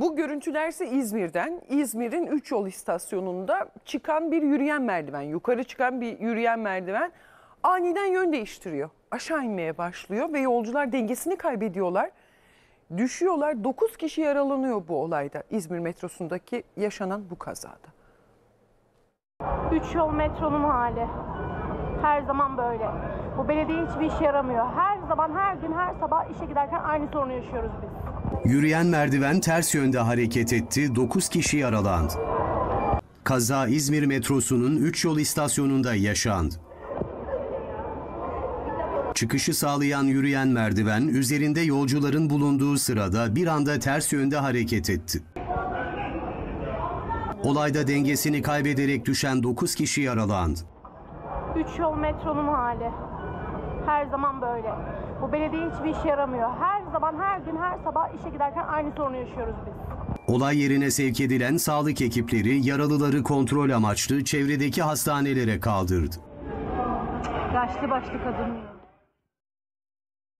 Bu görüntülerse İzmir'den. İzmir'in 3 yol istasyonunda çıkan bir yürüyen merdiven, yukarı çıkan bir yürüyen merdiven aniden yön değiştiriyor. Aşağı inmeye başlıyor ve yolcular dengesini kaybediyorlar. Düşüyorlar. 9 kişi yaralanıyor bu olayda. İzmir metrosundaki yaşanan bu kazada. Üç yol metronun hali. Her zaman böyle. Bu belediye hiçbir işe yaramıyor. Her zaman, her gün, her sabah işe giderken aynı sorunu yaşıyoruz biz. Yürüyen merdiven ters yönde hareket etti, 9 kişi yaralandı. Kaza İzmir metrosunun 3 yol istasyonunda yaşandı. Çıkışı sağlayan yürüyen merdiven üzerinde yolcuların bulunduğu sırada bir anda ters yönde hareket etti. Olayda dengesini kaybederek düşen 9 kişi yaralandı. Üç yol metronun hali. Her zaman böyle. Bu belediye hiçbir işe yaramıyor. Her zaman, her gün, her sabah işe giderken aynı sorunu yaşıyoruz biz. Olay yerine sevk edilen sağlık ekipleri yaralıları kontrol amaçlı çevredeki hastanelere kaldırdı. Yaşlı başlı kadın.